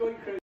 Going crazy.